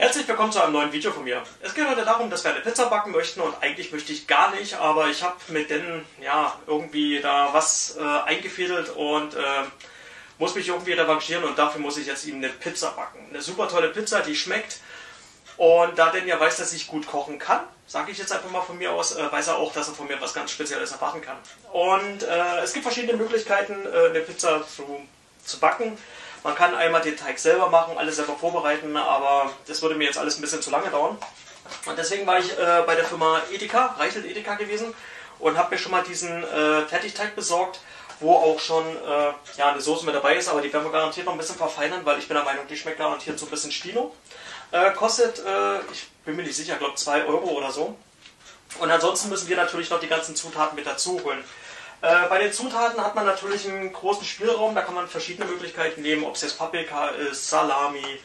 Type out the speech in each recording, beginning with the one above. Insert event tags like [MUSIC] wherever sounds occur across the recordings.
Herzlich willkommen zu einem neuen Video von mir. Es geht heute darum, dass wir eine Pizza backen möchten und eigentlich möchte ich gar nicht, aber ich habe mit denen ja irgendwie da was äh, eingefädelt und äh, muss mich irgendwie revanchieren und dafür muss ich jetzt ihm eine Pizza backen. Eine super tolle Pizza, die schmeckt und da denn ja weiß, dass ich gut kochen kann, sage ich jetzt einfach mal von mir aus, äh, weiß er auch, dass er von mir was ganz Spezielles erwarten kann. Und äh, es gibt verschiedene Möglichkeiten, äh, eine Pizza zu, zu backen. Man kann einmal den Teig selber machen, alles selber vorbereiten, aber das würde mir jetzt alles ein bisschen zu lange dauern. Und deswegen war ich äh, bei der Firma Edeka, Reichelt Edeka gewesen und habe mir schon mal diesen äh, Fertigteig besorgt, wo auch schon äh, ja, eine Soße mit dabei ist, aber die werden wir garantiert noch ein bisschen verfeinern, weil ich bin der Meinung, die schmeckt garantiert so ein bisschen Stino. Äh, kostet, äh, ich bin mir nicht sicher, ich glaube 2 Euro oder so. Und ansonsten müssen wir natürlich noch die ganzen Zutaten mit dazu holen. Äh, bei den Zutaten hat man natürlich einen großen Spielraum, da kann man verschiedene Möglichkeiten nehmen, ob es jetzt Paprika ist, Salami,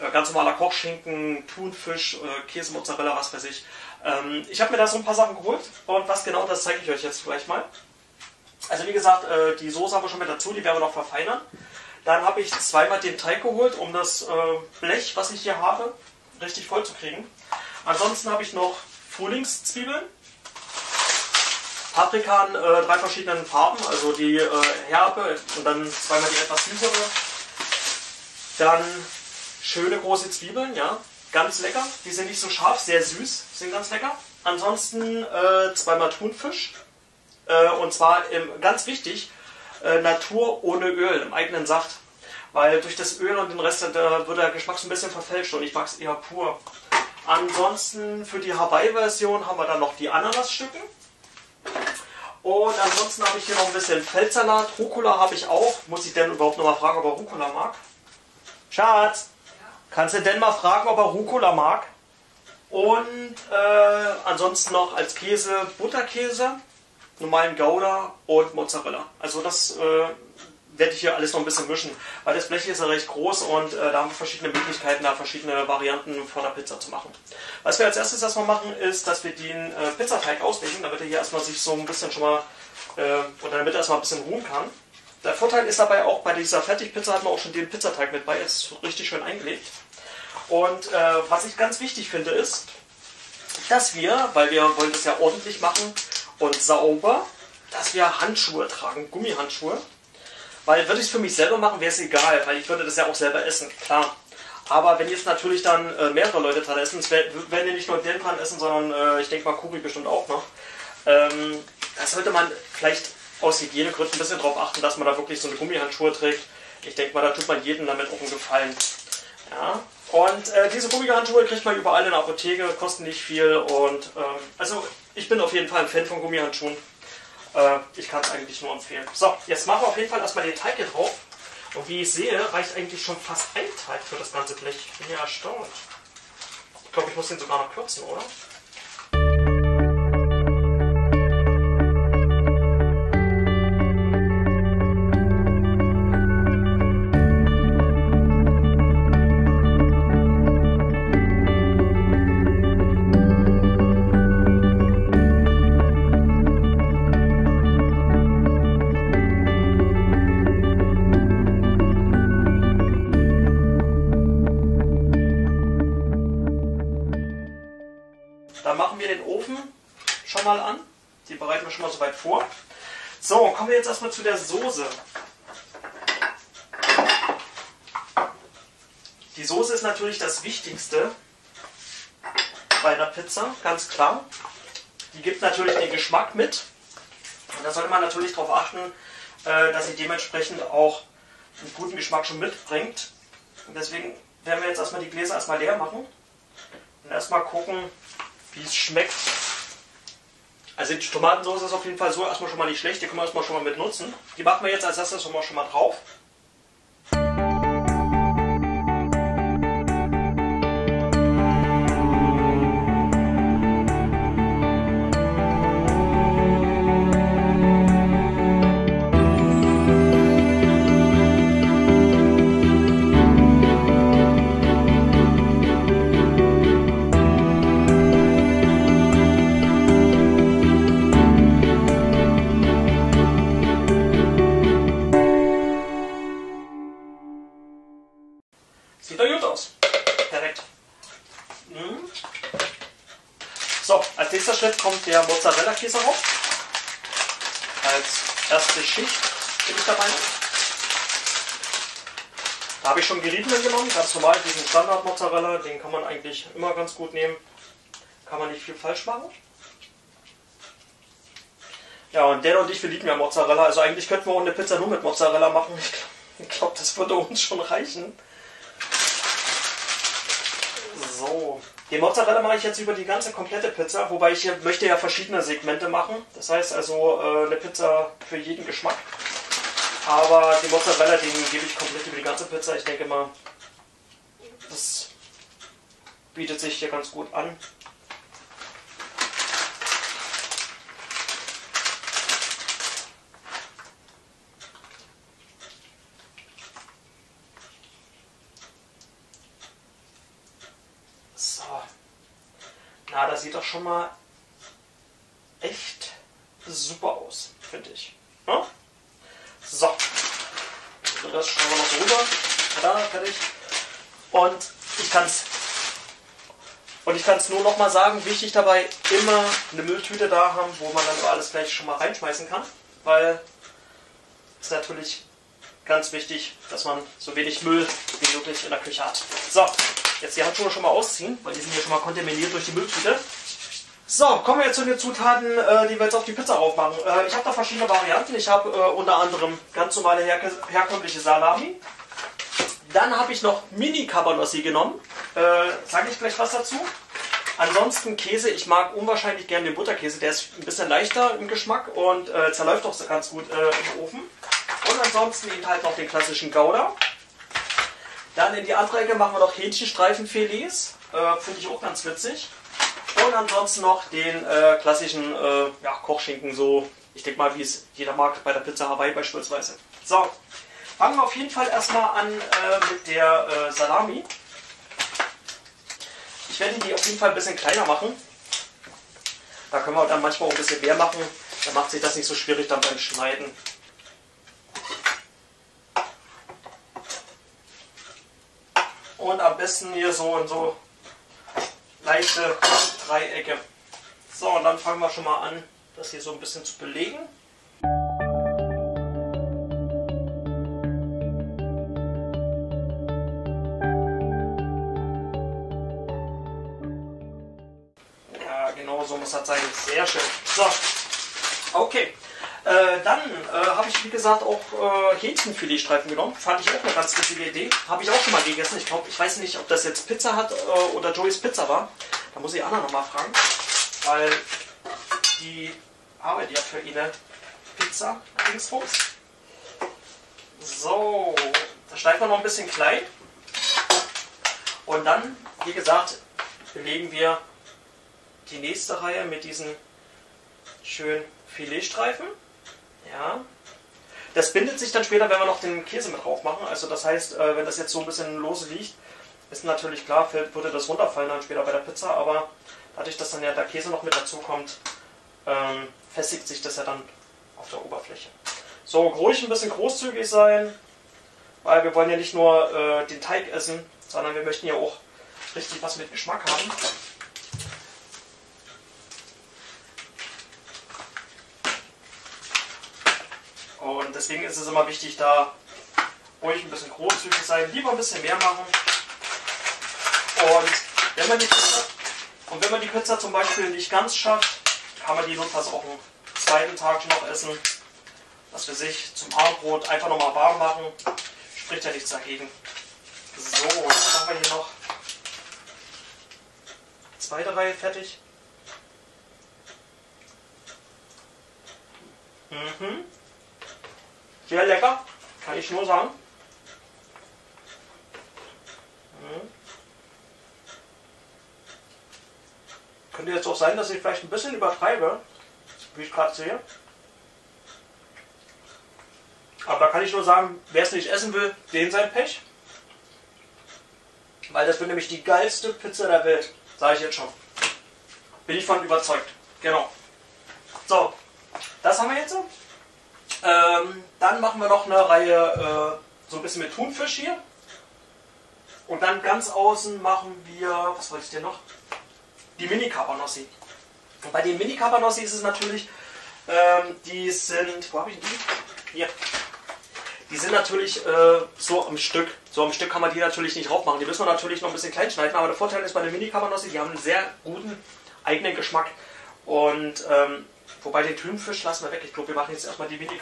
äh, ganz normaler Kochschinken, Thunfisch, äh, Käse, Mozzarella, was weiß ich. Ähm, ich habe mir da so ein paar Sachen geholt und was genau, das zeige ich euch jetzt gleich mal. Also wie gesagt, äh, die Soße haben wir schon mit dazu, die werden wir noch verfeinern. Dann habe ich zweimal den Teig geholt, um das äh, Blech, was ich hier habe, richtig voll zu kriegen. Ansonsten habe ich noch Frühlingszwiebeln Paprika in äh, drei verschiedenen Farben, also die äh, herbe und dann zweimal die etwas süßere. Dann schöne große Zwiebeln, ja, ganz lecker. Die sind nicht so scharf, sehr süß, sind ganz lecker. Ansonsten äh, zweimal Thunfisch. Äh, und zwar im, ganz wichtig, äh, Natur ohne Öl, im eigenen Saft. Weil durch das Öl und den Rest da wird der Geschmack so ein bisschen verfälscht und ich mag es eher pur. Ansonsten für die Hawaii-Version haben wir dann noch die Ananasstücke. Und ansonsten habe ich hier noch ein bisschen Feldsalat. Rucola habe ich auch. Muss ich denn überhaupt noch mal fragen, ob er Rucola mag? Schatz, kannst du denn mal fragen, ob er Rucola mag? Und äh, ansonsten noch als Käse Butterkäse, normalen Gouda und Mozzarella. Also das äh, werde ich hier alles noch ein bisschen mischen, weil das Blech ist ja recht groß und äh, da haben wir verschiedene Möglichkeiten, da verschiedene Varianten von der Pizza zu machen. Was wir als erstes erstmal machen, ist, dass wir den äh, Pizzateig auslegen, damit er hier erstmal sich so ein bisschen schon mal, äh, oder damit er erstmal ein bisschen ruhen kann. Der Vorteil ist dabei auch, bei dieser Fertigpizza hat man auch schon den Pizzateig mit bei, ist richtig schön eingelegt. Und äh, was ich ganz wichtig finde ist, dass wir, weil wir wollen das ja ordentlich machen und sauber, dass wir Handschuhe tragen, Gummihandschuhe weil würde ich es für mich selber machen, wäre es egal, weil ich würde das ja auch selber essen, klar. Aber wenn jetzt natürlich dann äh, mehrere Leute dran essen, es werden ja nicht nur den dran essen, sondern äh, ich denke mal Kuri bestimmt auch noch, ähm, da sollte man vielleicht aus Hygienegründen ein bisschen darauf achten, dass man da wirklich so eine Gummihandschuhe trägt. Ich denke mal, da tut man jedem damit auch einen Gefallen. Ja. Und äh, diese Gummihandschuhe kriegt man überall in der Apotheke, kosten nicht viel und ähm, also ich bin auf jeden Fall ein Fan von Gummihandschuhen. Äh, ich kann es eigentlich nur empfehlen. So, jetzt machen wir auf jeden Fall erstmal den Teig hier drauf. Und wie ich sehe, reicht eigentlich schon fast ein Teig für das ganze Blech. Ich bin ja erstaunt. Ich glaube, ich muss den sogar noch kürzen, oder? Mal an. Die bereiten wir schon mal so weit vor. So, kommen wir jetzt erstmal zu der Soße. Die Soße ist natürlich das Wichtigste bei einer Pizza, ganz klar. Die gibt natürlich den Geschmack mit. Und da sollte man natürlich darauf achten, äh, dass sie dementsprechend auch einen guten Geschmack schon mitbringt. Und deswegen werden wir jetzt erstmal die Gläser erstmal leer machen und erstmal gucken, wie es schmeckt. Also die Tomatensauce ist auf jeden Fall so erstmal schon mal nicht schlecht, die können wir erstmal schon mal mit nutzen. Die machen wir jetzt als erstes schon mal, schon mal drauf. aus. Perfekt. Mhm. So, als nächster Schritt kommt der Mozzarella-Käse rauf. Als erste Schicht bin ich dabei. Da habe ich schon geriebenen genommen, ganz normal, diesen Standard-Mozzarella, den kann man eigentlich immer ganz gut nehmen. Kann man nicht viel falsch machen. Ja, und der und ich, wir lieben ja Mozzarella. Also eigentlich könnten wir auch eine Pizza nur mit Mozzarella machen. Ich glaube, das würde uns schon reichen. Den Mozzarella mache ich jetzt über die ganze komplette Pizza, wobei ich hier möchte ja verschiedene Segmente machen. Das heißt also äh, eine Pizza für jeden Geschmack. Aber den Mozzarella, den gebe ich komplett über die ganze Pizza. Ich denke mal, das bietet sich hier ganz gut an. So. Na, das sieht doch schon mal echt super aus, finde ich. Ja? So. so. Das schauen wir noch so rüber. Da, fertig. Und ich kann es und ich kann es nur noch mal sagen, wichtig dabei, immer eine Mülltüte da haben, wo man dann alles gleich schon mal reinschmeißen kann, weil es natürlich ganz wichtig, dass man so wenig Müll wie möglich in der Küche hat. So, jetzt die Handschuhe schon mal ausziehen, weil die sind hier schon mal kontaminiert durch die Mülltüte. So, kommen wir jetzt zu den Zutaten, äh, die wir jetzt auf die Pizza drauf machen. Äh, ich habe da verschiedene Varianten. Ich habe äh, unter anderem ganz normale her herkömmliche Salami. Dann habe ich noch Mini-Cabanossi genommen. Sage ich gleich was dazu. Ansonsten Käse, ich mag unwahrscheinlich gerne den Butterkäse. Der ist ein bisschen leichter im Geschmack und äh, zerläuft auch ganz gut äh, im Ofen. Und ansonsten eben halt noch den klassischen Gouda. Dann in die andere Ecke machen wir noch Hähnchenstreifenfilets. Äh, Finde ich auch ganz witzig. Und ansonsten noch den äh, klassischen äh, ja, Kochschinken, so ich denke mal, wie es jeder mag, bei der Pizza Hawaii beispielsweise. So, fangen wir auf jeden Fall erstmal an äh, mit der äh, Salami. Ich werde die auf jeden Fall ein bisschen kleiner machen. Da können wir dann manchmal auch ein bisschen mehr machen. Dann macht sich das nicht so schwierig dann beim Schneiden. Und am besten hier so in so leichte Dreiecke. So, und dann fangen wir schon mal an, das hier so ein bisschen zu belegen. Ja, genau so muss das sein. Sehr schön. So, okay. Äh, dann äh, habe ich, wie gesagt, auch äh, Hähnchenfiletstreifen genommen. Fand ich auch eine ganz witzige Idee. Habe ich auch schon mal gegessen. Ich glaube, ich weiß nicht, ob das jetzt Pizza hat äh, oder Joey's Pizza war. Da muss ich Anna nochmal fragen. Weil die arbeitet ja für ihre Pizza. Dingsbums. So, da schneiden wir noch ein bisschen klein. Und dann, wie gesagt, belegen wir die nächste Reihe mit diesen schönen Filetstreifen. Ja. Das bindet sich dann später, wenn wir noch den Käse mit drauf machen. Also das heißt, äh, wenn das jetzt so ein bisschen lose liegt, ist natürlich klar, würde das runterfallen dann später bei der Pizza, aber dadurch, dass dann ja der Käse noch mit dazu kommt, ähm, festigt sich das ja dann auf der Oberfläche. So, ruhig ein bisschen großzügig sein, weil wir wollen ja nicht nur äh, den Teig essen, sondern wir möchten ja auch richtig was mit Geschmack haben. Und deswegen ist es immer wichtig, da ruhig ein bisschen großzügig sein, lieber ein bisschen mehr machen. Und wenn man die Pizza, und wenn man die Pizza zum Beispiel nicht ganz schafft, kann man die notfalls auch einen zweiten Tag noch essen. Das für sich zum Abendbrot einfach nochmal warm machen. Spricht ja nichts dagegen. So, jetzt machen wir hier noch zweite Reihe fertig. Mhm. Sehr lecker, kann ich nur sagen. Könnte jetzt auch sein, dass ich vielleicht ein bisschen übertreibe, wie ich gerade sehe. Aber da kann ich nur sagen, wer es nicht essen will, den sein Pech. Weil das wird nämlich die geilste Pizza der Welt, sage ich jetzt schon. Bin ich von überzeugt. Genau. So, das haben wir jetzt. Ähm, dann machen wir noch eine Reihe äh, so ein bisschen mit Thunfisch hier. Und dann ganz außen machen wir, was wollte ich dir noch? Die Mini Cabanossi. Bei den Mini Cabanossi ist es natürlich, ähm, die sind, wo habe ich die? Hier. Die sind natürlich äh, so am Stück. So am Stück kann man die natürlich nicht drauf machen. Die müssen wir natürlich noch ein bisschen klein schneiden. Aber der Vorteil ist bei den Mini Cabanossi, die haben einen sehr guten eigenen Geschmack. Und ähm, wobei den Thunfisch lassen wir weg. Ich glaube, wir machen jetzt erstmal die Mini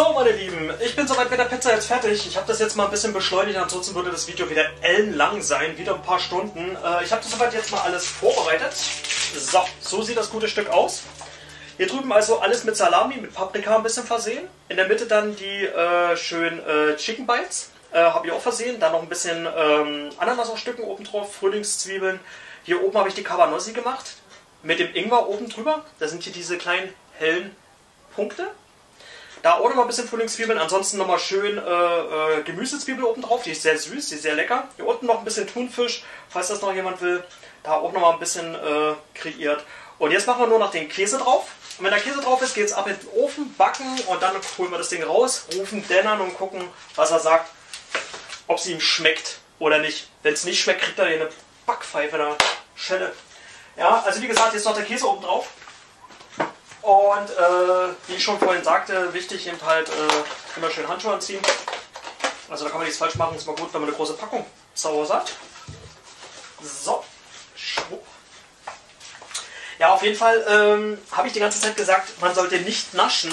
So, meine Lieben, ich bin soweit mit der Pizza jetzt fertig. Ich habe das jetzt mal ein bisschen beschleunigt, ansonsten würde das Video wieder ellenlang sein, wieder ein paar Stunden. Äh, ich habe das soweit jetzt mal alles vorbereitet. So, so sieht das gute Stück aus. Hier drüben also alles mit Salami, mit Paprika ein bisschen versehen. In der Mitte dann die äh, schön äh, Chicken Bites, äh, habe ich auch versehen. Dann noch ein bisschen ähm, Ananas auf Stücken oben drauf, Frühlingszwiebeln. Hier oben habe ich die Cabanossi gemacht, mit dem Ingwer oben drüber. Da sind hier diese kleinen hellen Punkte. Da auch nochmal ein bisschen Frühlingszwiebeln, ansonsten nochmal schön äh, äh, Gemüsezwiebel oben drauf, die ist sehr süß, die ist sehr lecker. Hier unten noch ein bisschen Thunfisch, falls das noch jemand will, da auch nochmal ein bisschen äh, kreiert. Und jetzt machen wir nur noch den Käse drauf. Und wenn der Käse drauf ist, geht es ab in den Ofen, backen und dann holen wir das Ding raus, rufen Dan an und gucken, was er sagt, ob es ihm schmeckt oder nicht. Wenn es nicht schmeckt, kriegt er hier eine Backpfeife oder Schelle. Ja, also wie gesagt, jetzt noch der Käse oben drauf. Und äh, wie ich schon vorhin sagte, wichtig eben halt äh, immer schön Handschuhe anziehen. Also da kann man nichts falsch machen, ist mal gut, wenn man eine große Packung sauer hat. So, schwupp. Ja, auf jeden Fall ähm, habe ich die ganze Zeit gesagt, man sollte nicht naschen,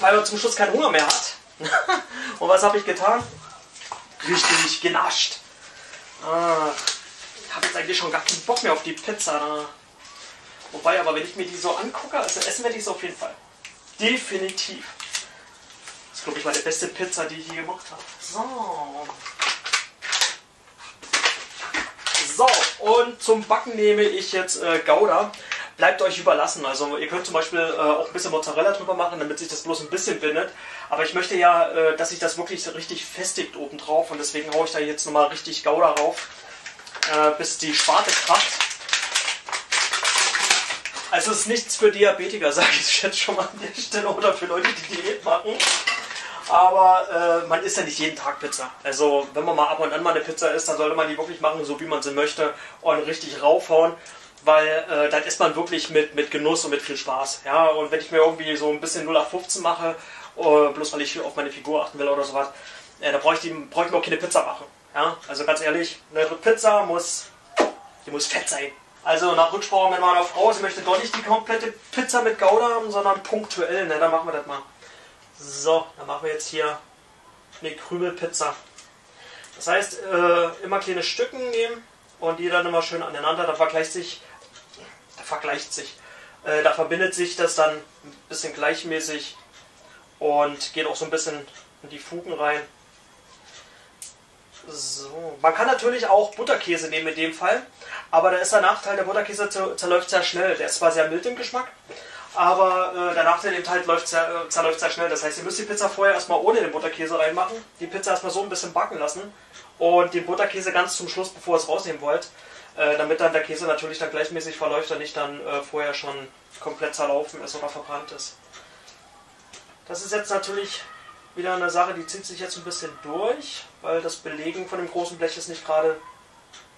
weil man zum Schluss keinen Hunger mehr hat. [LAUGHS] Und was habe ich getan? Richtig genascht. Ah, ich habe jetzt eigentlich schon gar keinen Bock mehr auf die Pizza. Wobei, aber wenn ich mir die so angucke, also essen werde ich es auf jeden Fall. Definitiv. Das ist, glaube ich, meine beste Pizza, die ich je gemacht habe. So. So, und zum Backen nehme ich jetzt äh, Gouda. Bleibt euch überlassen. Also ihr könnt zum Beispiel äh, auch ein bisschen Mozzarella drüber machen, damit sich das bloß ein bisschen bindet. Aber ich möchte ja, äh, dass sich das wirklich richtig festigt oben drauf und deswegen haue ich da jetzt nochmal richtig Gouda rauf, äh, bis die Sparte kracht. Also es ist nichts für Diabetiker, [LAUGHS] sage ich jetzt schon mal an der Stelle, oder für Leute, die Diät machen. Aber äh, man isst ja nicht jeden Tag Pizza. Also wenn man mal ab und an mal eine Pizza isst, dann sollte man die wirklich machen, so wie man sie möchte und richtig raufhauen. Weil äh, dann isst man wirklich mit, mit Genuss und mit viel Spaß. Ja, und wenn ich mir irgendwie so ein bisschen 0815 mache, uh, bloß weil ich auf meine Figur achten will oder sowas, äh, da brauche ich, brauch ich mir auch keine Pizza machen. Ja, also ganz ehrlich, eine Pizza muss, die muss fett sein. Also nach Rücksprache mit meiner Frau, sie möchte doch nicht die komplette Pizza mit Gouda haben, sondern punktuell. Ne, dann machen wir das mal. So, dann machen wir jetzt hier eine Krümelpizza. Das heißt, äh, immer kleine Stücken nehmen und die dann immer schön aneinander. Da vergleicht sich, da vergleicht sich, äh, da verbindet sich das dann ein bisschen gleichmäßig und geht auch so ein bisschen in die Fugen rein. So, man kann natürlich auch Butterkäse nehmen in dem Fall, aber da ist der Nachteil, der Butterkäse zerläuft sehr schnell. Der ist zwar sehr mild im Geschmack, aber äh, der Nachteil eben halt läuft sehr, äh, zerläuft sehr schnell. Das heißt, ihr müsst die Pizza vorher erstmal ohne den Butterkäse reinmachen, die Pizza erstmal so ein bisschen backen lassen und den Butterkäse ganz zum Schluss, bevor ihr es rausnehmen wollt, äh, damit dann der Käse natürlich dann gleichmäßig verläuft und nicht dann äh, vorher schon komplett zerlaufen ist oder verbrannt ist. Das ist jetzt natürlich wieder eine Sache, die zieht sich jetzt ein bisschen durch, weil das Belegen von dem großen Blech ist nicht gerade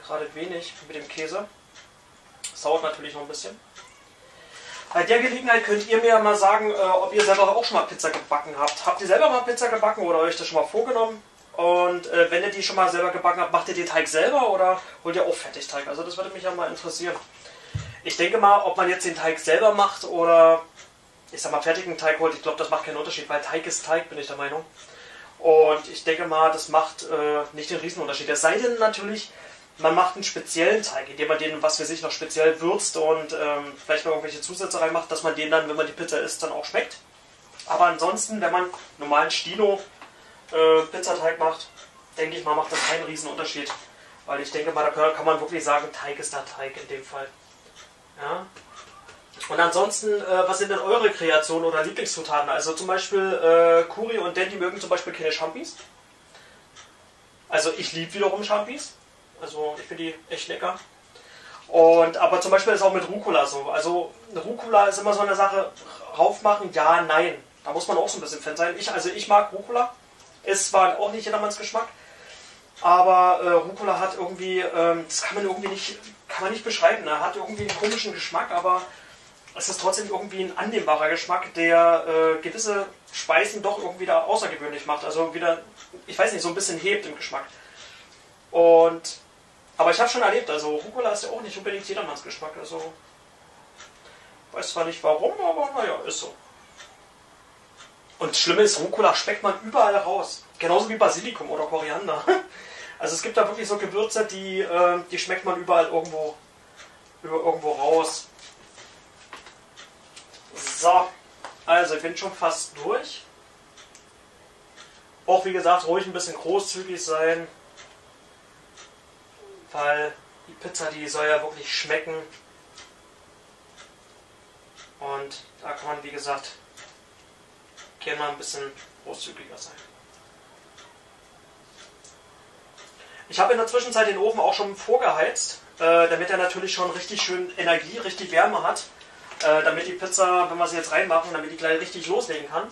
gerade wenig mit dem Käse. Das dauert natürlich noch ein bisschen. Bei der Gelegenheit könnt ihr mir mal sagen, äh, ob ihr selber auch schon mal Pizza gebacken habt. Habt ihr selber mal Pizza gebacken oder euch das schon mal vorgenommen? Und äh, wenn ihr die schon mal selber gebacken habt, macht ihr den Teig selber oder holt ihr auch Fertigteig? Also das würde mich ja mal interessieren. Ich denke mal, ob man jetzt den Teig selber macht oder ich sag mal fertigen Teig holt, ich glaube, das macht keinen Unterschied, weil Teig ist Teig, bin ich der Meinung. Und ich denke mal, das macht äh, nicht den Riesenunterschied. Es sei denn natürlich, man macht einen speziellen Teig, indem man den, was für sich noch speziell würzt und ähm, vielleicht noch irgendwelche Zusätze reinmacht, dass man den dann, wenn man die Pizza isst, dann auch schmeckt. Aber ansonsten, wenn man normalen Stino äh, Pizzateig macht, denke ich mal, macht das keinen Riesenunterschied. Weil ich denke mal, da kann man wirklich sagen, Teig ist da Teig in dem Fall. Ja. Und ansonsten, äh, was sind denn eure Kreationen oder Lieblingszutaten? Also zum Beispiel äh, Kuri und Dandy mögen zum Beispiel keine Champis. Also ich liebe wiederum Champis. Also ich finde die echt lecker. Und aber zum Beispiel ist auch mit Rucola so. Also Rucola ist immer so eine Sache, raufmachen, ja, nein. Da muss man auch so ein bisschen Fan sein. Ich, also ich mag Rucola. Ist zwar auch nicht jedermanns Geschmack, aber äh, Rucola hat irgendwie, ähm, das kann man irgendwie nicht, kann man nicht beschreiben. Ne? Hat irgendwie einen komischen Geschmack, aber es ist trotzdem irgendwie ein annehmbarer Geschmack, der äh, gewisse Speisen doch irgendwie da außergewöhnlich macht. Also wieder, ich weiß nicht, so ein bisschen hebt im Geschmack. Und aber ich habe schon erlebt, also Rucola ist ja auch nicht unbedingt jedermanns Geschmack. Also weiß zwar nicht warum, aber naja, ist so. Und das Schlimme ist, Rucola schmeckt man überall raus. Genauso wie Basilikum oder Koriander. [LAUGHS] Also es gibt da wirklich so Gewürze, die, äh, die schmeckt man überall irgendwo, irgendwo raus. So, also ich bin schon fast durch. Auch wie gesagt, ruhig ein bisschen großzügig sein, weil die Pizza, die soll ja wirklich schmecken. Und da kann man, wie gesagt, gerne mal ein bisschen großzügiger sein. Ich habe in der Zwischenzeit den Ofen auch schon vorgeheizt, äh, damit er natürlich schon richtig schön Energie, richtig Wärme hat. Äh, damit die Pizza, wenn wir sie jetzt reinmachen, damit die gleich richtig loslegen kann.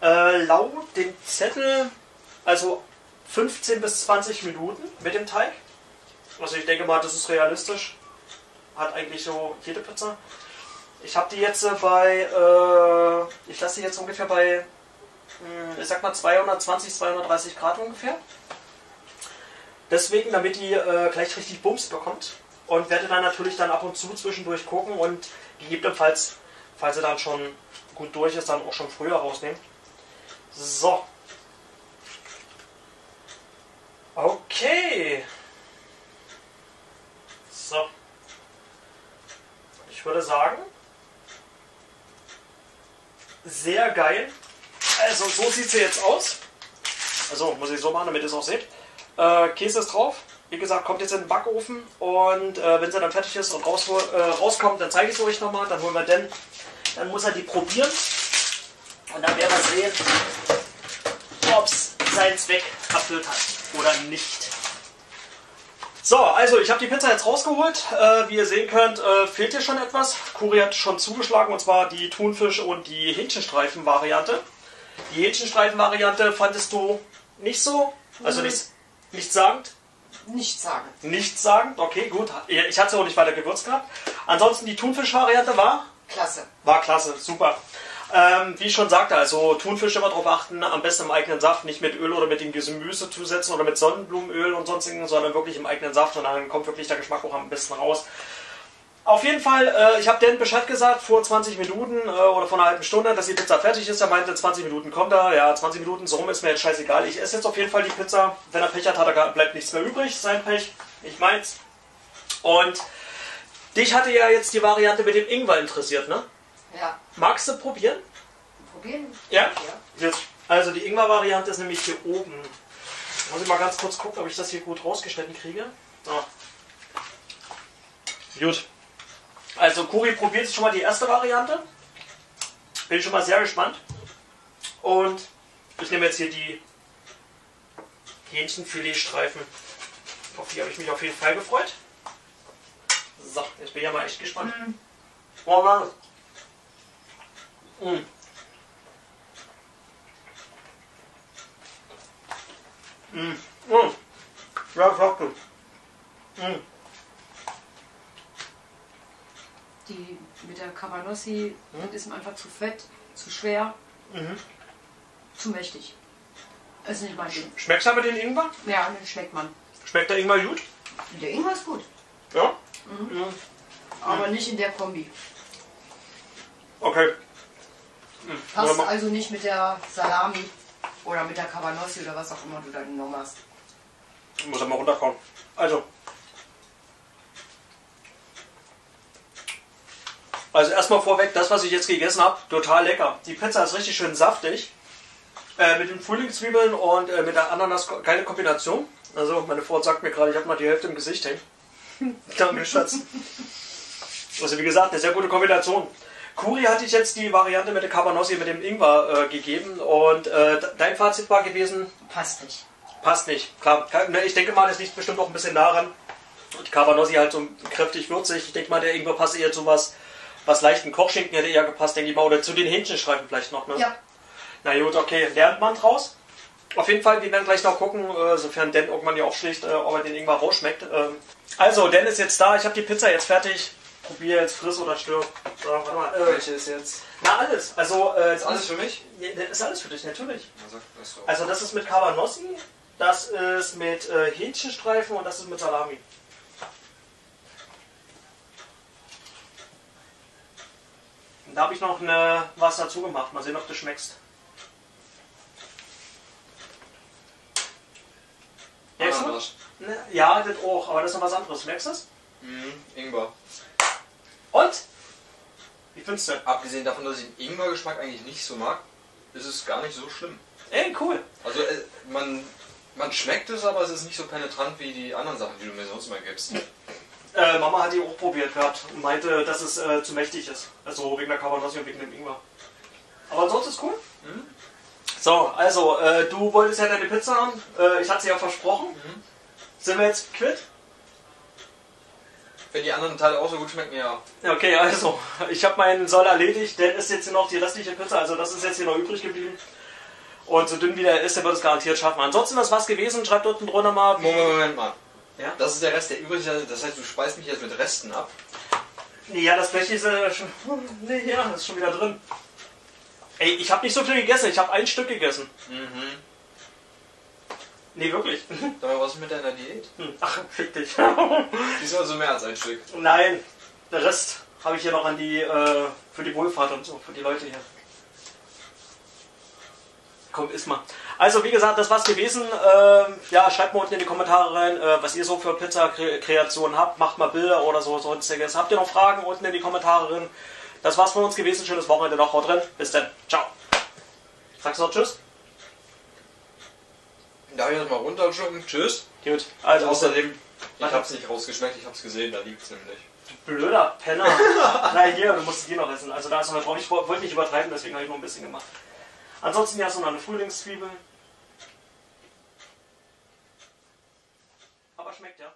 Äh, laut dem Zettel, also 15 bis 20 Minuten mit dem Teig. Also ich denke mal, das ist realistisch. Hat eigentlich so jede Pizza. Ich habe die jetzt bei, äh, ich lasse die jetzt ungefähr bei, hm, ich sag mal 220, 230 Grad ungefähr. Deswegen, damit die äh, gleich richtig Bums bekommt. Und werde dann natürlich dann ab und zu zwischendurch gucken und gegebenenfalls, falls sie dann schon gut durch ist, dann auch schon früher rausnehmen. So. Okay. So. Ich würde sagen, sehr geil. Also so sieht sie jetzt aus. Also muss ich so machen, damit ihr es auch seht. Äh, Käse ist drauf. Wie gesagt, kommt jetzt in den Backofen und äh, wenn sie dann fertig ist und raus, äh, rauskommt, dann zeige ich es euch nochmal. Dann holen wir den. Dann muss er die probieren und dann werden wir sehen, ob es seinen Zweck erfüllt hat oder nicht. So, also ich habe die Pizza jetzt rausgeholt. Äh, wie ihr sehen könnt, äh, fehlt hier schon etwas. Kuri hat schon zugeschlagen und zwar die Thunfisch- und die Hähnchenstreifen-Variante. Die Hähnchenstreifen-Variante fandest du nicht so? Also mhm. nichts, nichts sagend? Nicht sagen. Nicht sagen? Okay, gut. Ich hatte auch nicht weiter gewürzt gehabt. Ansonsten die Thunfisch-Variante war? Klasse. War klasse, super. Ähm, wie ich schon sagte, also Thunfisch immer darauf achten, am besten im eigenen Saft, nicht mit Öl oder mit dem Gemüse zusetzen oder mit Sonnenblumenöl und sonstigen, sondern wirklich im eigenen Saft und dann kommt wirklich der Geschmack auch am besten raus. Auf jeden Fall, äh, ich habe Dan Bescheid gesagt, vor 20 Minuten äh, oder vor einer halben Stunde, dass die Pizza fertig ist. Er meinte, 20 Minuten kommt er. Ja, 20 Minuten, so rum ist mir jetzt scheißegal. Ich esse jetzt auf jeden Fall die Pizza. Wenn er Pech hat, hat er, bleibt nichts mehr übrig. Sein Pech, ich meins. Und dich hatte ja jetzt die Variante mit dem Ingwer interessiert, ne? Ja. Magst du probieren? Probieren? Ja. ja. Also die Ingwer-Variante ist nämlich hier oben. Muss ich mal ganz kurz gucken, ob ich das hier gut rausgeschnitten kriege. Ah. Gut. Also Kuri probiert schon mal die erste Variante. Bin schon mal sehr gespannt. Und ich nehme jetzt hier die Hähnchenfiletstreifen. Auf die habe ich mich auf jeden Fall gefreut. So, jetzt bin ich ja mal echt gespannt. Mhm. Oh Mann. Mm. Mm. Mm. Ja, sag du. Mm. Die mit der Cavanossi hm? ist mir einfach zu fett, zu schwer, mhm. zu mächtig. Ist nicht mein Ding. Schmeckt aber den Ingwer? Ja, den schmeckt man. Schmeckt der Ingwer gut? Der Ingwer ist gut. Ja? Mhm. ja. Aber mhm. nicht in der Kombi. Okay. Mhm. Passt also nicht mit der Salami oder mit der Cavanossi oder was auch immer du da genommen hast. Ich muss mal runterkommen. Also, Also erstmal vorweg, das was ich jetzt gegessen habe, total lecker. Die Pizza ist richtig schön saftig. Äh, mit den Frühlingszwiebeln und äh, mit der Ananas keine Kombination. Also meine Frau sagt mir gerade, ich habe mal die Hälfte im Gesicht hängen. [LAUGHS] Danke, Schatz. Also wie gesagt, eine sehr gute Kombination. Kuri hatte ich jetzt die Variante mit der Cabanossi mit dem Ingwer äh, gegeben und äh, dein Fazit war gewesen, Passt nicht. passt nicht. Klar, ne, ich denke mal, das liegt bestimmt auch ein bisschen daran. Die Cabanossi halt so kräftig würzig. Ich denke mal, der Ingwer passt eher zu was, was leichten Kochschinken hätte eher gepasst, denke ich mal. Oder zu den Hähnchenstreifen vielleicht noch. Ne? Ja. Na gut, okay, lernt man draus. Auf jeden Fall, wir werden gleich noch gucken, äh, sofern Dan irgendwann hier aufschlägt, äh, ob er den Ingwer rausschmeckt. Ähm, also, Dan ist jetzt da, ich habe die Pizza jetzt fertig. Probier jetzt friss oder stirb. So, warte mal. Äh, Welche ist jetzt? na, alles. Also, äh, Ist alles für mich? Ist alles für dich, natürlich. Also. Also, das ist mit Cabanossi, das ist mit äh, Hähnchenstreifen und das ist mit Salami. Und da habe ich noch eine, was dazu gemacht. Mal sehen, ob du schmeckst. Merkst du? Ne, Ja, das auch, aber das ist noch was anderes. Merkst du das? Mhm, Ingwer. Und? Wie findest du? Abgesehen davon, dass ich den Ingwer-Geschmack eigentlich nicht so mag, ist es gar nicht so schlimm. Ey, cool. Also äh, man, man schmeckt es, aber es ist nicht so penetrant wie die anderen Sachen, die du mir sonst mal gibst. Äh, Mama hat die auch probiert gehabt und meinte, dass es äh, zu mächtig ist. Also wegen der Cabanossi und wegen dem Ingwer. Aber ansonsten ist cool. Mhm. So, also, äh, du wolltest ja deine Pizza haben. Äh, ich hatte sie ja versprochen. Mhm. Sind wir jetzt quitt? Wenn die anderen Teile auch so gut schmecken, ja. Ja, Okay, also, [LAUGHS] ich habe meinen Soll erledigt. Dann ist jetzt hier noch die restliche Pizza. Also, das ist jetzt hier noch übrig geblieben. Und so dünn wie der ist, der wird es garantiert schaffen. Ansonsten ist was gewesen. Schreibt unten drunter mal. Moment, Moment mal. Ja? Das ist der Rest, der übrig ist. Das heißt, du speist mich jetzt mit Resten ab. Nee, ja, das Blech ist äh, schon. [LAUGHS] Nee, ja, ist schon wieder drin. Ey, ich habe nicht so viel gegessen. Ich habe ein Stück gegessen. Mhm. Nee, wirklich. [LAUGHS] Aber was ist mit deiner Diät? Hm, Ach, fick dich. Die ist also mehr als ein Stück. Nein, der Rest habe ich hier noch an die, äh, für die Wohlfahrt und so, für die Leute hier. Komm, iss mal. Also, wie gesagt, das war's gewesen. Ähm, ja, schreibt mal unten in die Kommentare rein, äh, was ihr so für Pizza-Kreationen habt. Macht mal Bilder oder so, sonstiges. Habt ihr noch Fragen? Unten in die Kommentare rein. Das war's von uns gewesen. Schönes Wochenende noch. Haut drin. Bis dann. Ciao. Sagst du noch Tschüss? Darf ich das mal runterschlucken? Tschüss. Gut. Also, Außerdem, ich Was? hab's nicht rausgeschmeckt, ich hab's gesehen, da liegt's nämlich. blöder Penner. [LAUGHS] Na hier, du musst die noch essen. Also da ist noch. Ich wollte nicht übertreiben, deswegen habe ich nur ein bisschen gemacht. Ansonsten ja so eine Frühlingszwiebel. Aber schmeckt ja.